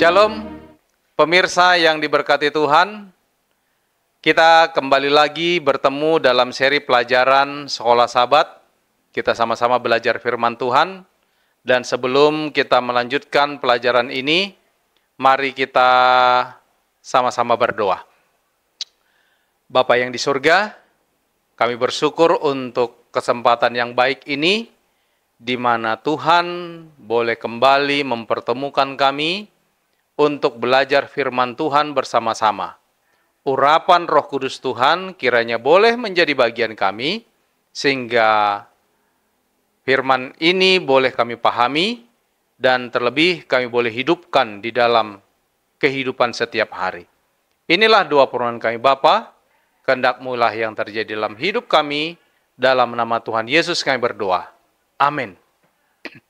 Shalom, pemirsa yang diberkati Tuhan. Kita kembali lagi bertemu dalam seri pelajaran Sekolah Sabat. Kita sama-sama belajar firman Tuhan. Dan sebelum kita melanjutkan pelajaran ini, mari kita sama-sama berdoa. Bapak yang di surga, kami bersyukur untuk kesempatan yang baik ini, di mana Tuhan boleh kembali mempertemukan kami untuk belajar firman Tuhan bersama-sama. Urapan Roh Kudus Tuhan kiranya boleh menjadi bagian kami, sehingga firman ini boleh kami pahami, dan terlebih kami boleh hidupkan di dalam kehidupan setiap hari. Inilah doa permohonan kami Bapa, kehendakmu lah yang terjadi dalam hidup kami, dalam nama Tuhan Yesus kami berdoa. Amin.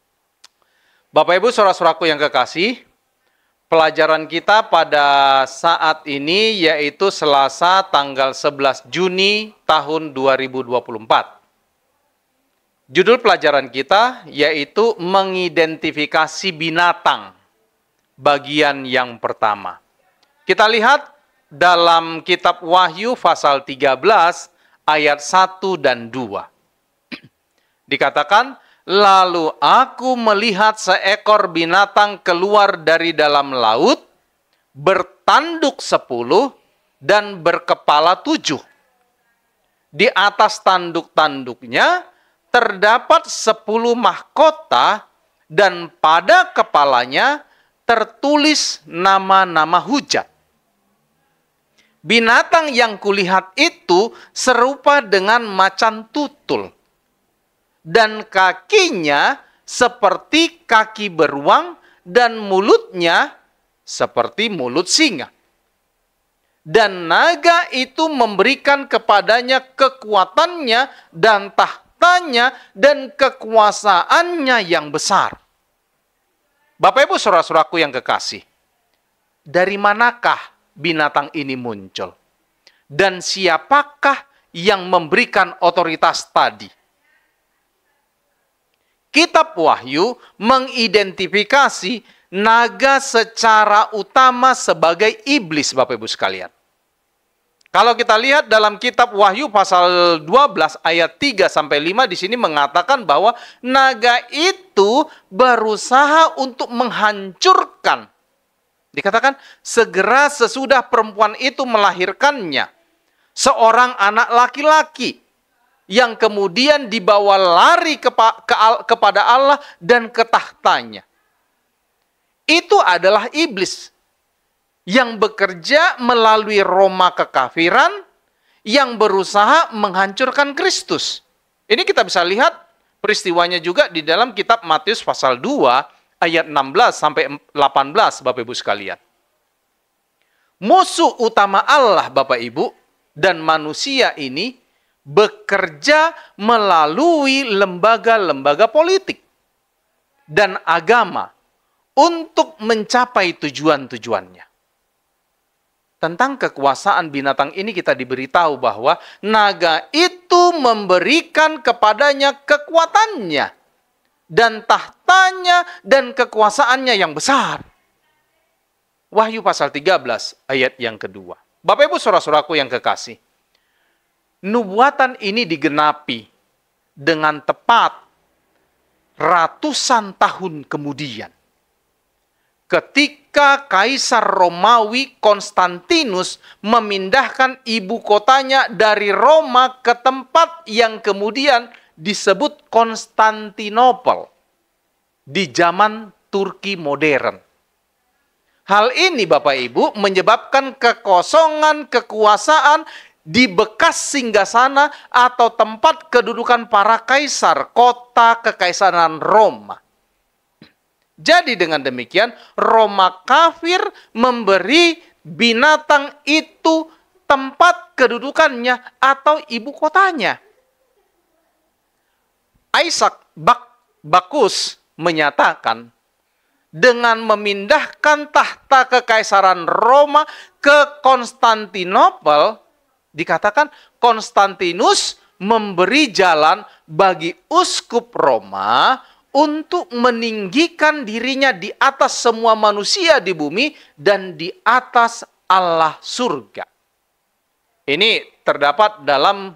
Bapak Ibu, saudara-saudaraku yang kekasih, pelajaran kita pada saat ini yaitu Selasa tanggal 11 Juni tahun 2024. Judul pelajaran kita yaitu mengidentifikasi binatang bagian yang pertama. Kita lihat dalam kitab Wahyu pasal 13 ayat 1 dan 2. Dikatakan, Lalu aku melihat seekor binatang keluar dari dalam laut, bertanduk sepuluh dan berkepala tujuh. Di atas tanduk-tanduknya terdapat sepuluh mahkota dan pada kepalanya tertulis nama-nama hujat. Binatang yang kulihat itu serupa dengan macan tutul dan kakinya seperti kaki beruang dan mulutnya seperti mulut singa. Dan naga itu memberikan kepadanya kekuatannya dan tahtanya dan kekuasaannya yang besar. Bapak Ibu saudara-saudaraku yang kekasih, dari manakah binatang ini muncul? Dan siapakah yang memberikan otoritas tadi? Kitab Wahyu mengidentifikasi naga secara utama sebagai iblis Bapak Ibu sekalian. Kalau kita lihat dalam kitab Wahyu pasal 12 ayat 3 sampai 5 di sini mengatakan bahwa naga itu berusaha untuk menghancurkan. Dikatakan segera sesudah perempuan itu melahirkannya seorang anak laki-laki yang kemudian dibawa lari kepa ke kepada Allah dan ke tahtanya. Itu adalah iblis yang bekerja melalui Roma kekafiran yang berusaha menghancurkan Kristus. Ini kita bisa lihat peristiwanya juga di dalam kitab Matius pasal 2 ayat 16 sampai 18 Bapak Ibu sekalian. Musuh utama Allah Bapak Ibu dan manusia ini bekerja melalui lembaga-lembaga politik dan agama untuk mencapai tujuan-tujuannya. Tentang kekuasaan binatang ini kita diberitahu bahwa naga itu memberikan kepadanya kekuatannya dan tahtanya dan kekuasaannya yang besar. Wahyu pasal 13 ayat yang kedua. Bapak Ibu saudara-saudaraku yang kekasih nubuatan ini digenapi dengan tepat ratusan tahun kemudian. Ketika Kaisar Romawi Konstantinus memindahkan ibu kotanya dari Roma ke tempat yang kemudian disebut Konstantinopel di zaman Turki modern. Hal ini Bapak Ibu menyebabkan kekosongan kekuasaan di bekas singgasana atau tempat kedudukan para kaisar, kota kekaisaran Roma. Jadi dengan demikian Roma kafir memberi binatang itu tempat kedudukannya atau ibu kotanya. Isaac Bak Bakus menyatakan dengan memindahkan tahta kekaisaran Roma ke Konstantinopel, dikatakan Konstantinus memberi jalan bagi uskup Roma untuk meninggikan dirinya di atas semua manusia di bumi dan di atas Allah surga. Ini terdapat dalam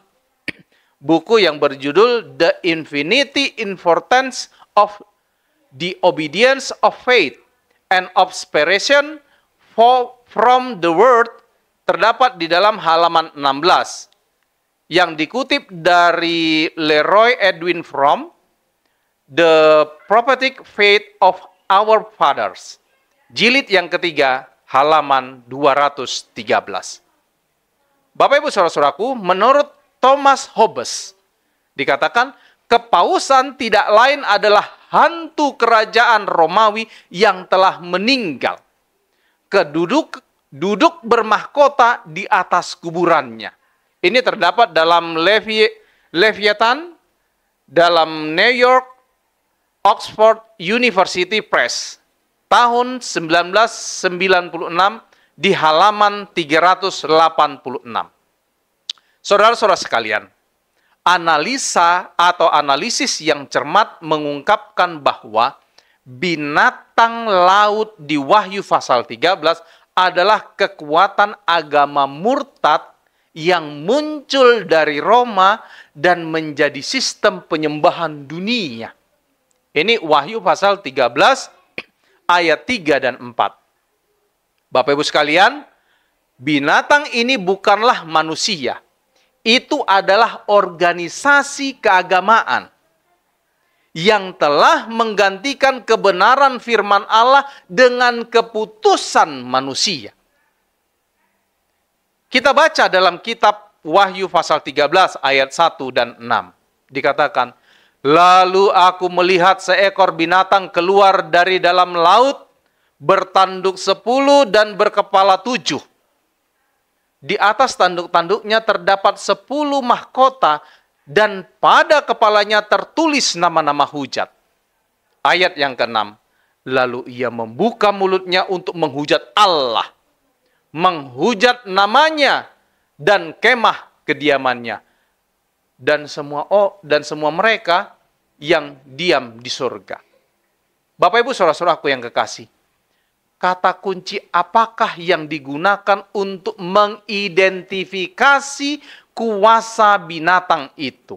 buku yang berjudul The Infinity Importance of the Obedience of Faith and Obspiration for, from the Word terdapat di dalam halaman 16 yang dikutip dari Leroy Edwin Fromm The Prophetic Faith of Our Fathers. Jilid yang ketiga, halaman 213. Bapak Ibu Saudara-saudaraku, menurut Thomas Hobbes, dikatakan kepausan tidak lain adalah hantu kerajaan Romawi yang telah meninggal. Keduduk duduk bermahkota di atas kuburannya. Ini terdapat dalam Levi, Leviathan, dalam New York Oxford University Press tahun 1996 di halaman 386. Saudara-saudara sekalian, analisa atau analisis yang cermat mengungkapkan bahwa binatang laut di Wahyu pasal 13 adalah kekuatan agama murtad yang muncul dari Roma dan menjadi sistem penyembahan dunia. Ini Wahyu pasal 13 ayat 3 dan 4. Bapak Ibu sekalian, binatang ini bukanlah manusia. Itu adalah organisasi keagamaan yang telah menggantikan kebenaran firman Allah dengan keputusan manusia. Kita baca dalam kitab Wahyu pasal 13 ayat 1 dan 6. Dikatakan, Lalu aku melihat seekor binatang keluar dari dalam laut, bertanduk sepuluh dan berkepala tujuh. Di atas tanduk-tanduknya terdapat sepuluh mahkota dan pada kepalanya tertulis nama-nama hujat. Ayat yang keenam, lalu ia membuka mulutnya untuk menghujat Allah, menghujat namanya dan kemah kediamannya dan semua oh dan semua mereka yang diam di surga. Bapak Ibu saudara-saudaraku yang kekasih, kata kunci apakah yang digunakan untuk mengidentifikasi kuasa binatang itu?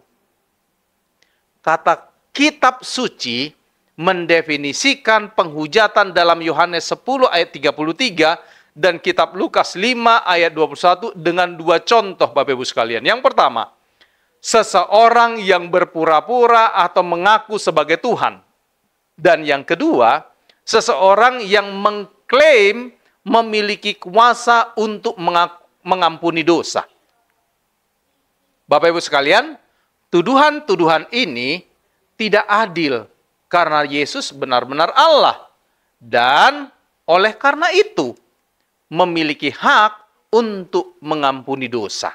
Kata kitab suci mendefinisikan penghujatan dalam Yohanes 10 ayat 33 dan kitab Lukas 5 ayat 21 dengan dua contoh Bapak Ibu sekalian. Yang pertama, seseorang yang berpura-pura atau mengaku sebagai Tuhan. Dan yang kedua, seseorang yang mengklaim memiliki kuasa untuk mengampuni dosa. Bapak Ibu sekalian, tuduhan-tuduhan ini tidak adil karena Yesus benar-benar Allah dan oleh karena itu memiliki hak untuk mengampuni dosa.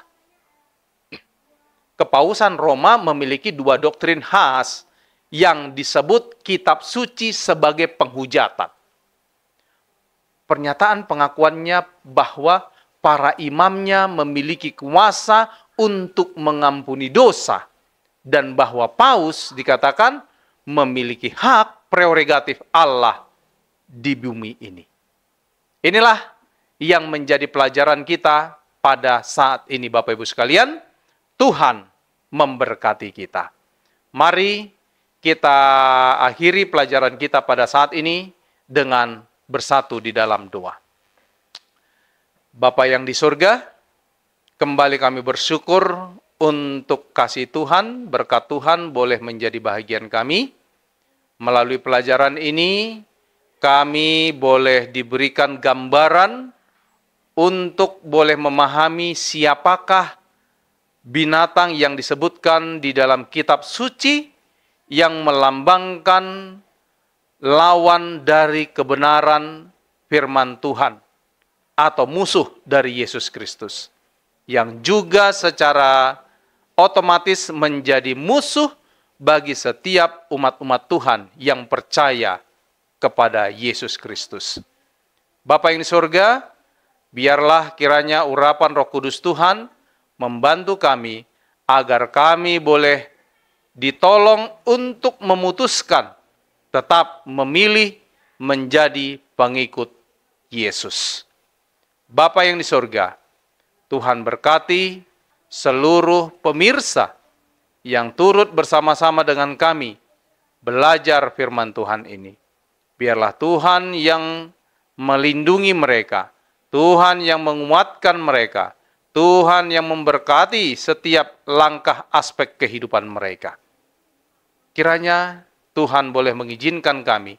Kepausan Roma memiliki dua doktrin khas yang disebut kitab suci sebagai penghujatan. Pernyataan pengakuannya bahwa para imamnya memiliki kuasa untuk mengampuni dosa dan bahwa paus dikatakan memiliki hak prerogatif Allah di bumi ini. Inilah yang menjadi pelajaran kita pada saat ini Bapak Ibu sekalian Tuhan memberkati kita. Mari kita akhiri pelajaran kita pada saat ini dengan bersatu di dalam doa. Bapa yang di surga, kembali kami bersyukur untuk kasih Tuhan, berkat Tuhan boleh menjadi bahagian kami. Melalui pelajaran ini, kami boleh diberikan gambaran untuk boleh memahami siapakah binatang yang disebutkan di dalam kitab suci yang melambangkan lawan dari kebenaran firman Tuhan atau musuh dari Yesus Kristus yang juga secara otomatis menjadi musuh bagi setiap umat-umat Tuhan yang percaya kepada Yesus Kristus. Bapak yang di surga, biarlah kiranya urapan roh kudus Tuhan membantu kami agar kami boleh ditolong untuk memutuskan tetap memilih menjadi pengikut Yesus. Bapa yang di sorga, Tuhan berkati seluruh pemirsa yang turut bersama-sama dengan kami belajar firman Tuhan ini. Biarlah Tuhan yang melindungi mereka, Tuhan yang menguatkan mereka, Tuhan yang memberkati setiap langkah aspek kehidupan mereka. Kiranya Tuhan boleh mengizinkan kami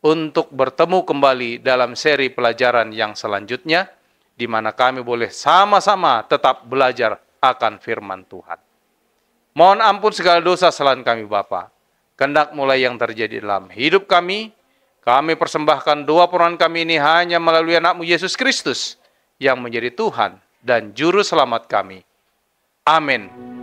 untuk bertemu kembali dalam seri pelajaran yang selanjutnya, di mana kami boleh sama-sama tetap belajar akan firman Tuhan. Mohon ampun segala dosa selain kami Bapa. Kendak mulai yang terjadi dalam hidup kami, kami persembahkan doa peran kami ini hanya melalui anakmu Yesus Kristus yang menjadi Tuhan dan Juru Selamat kami. Amin.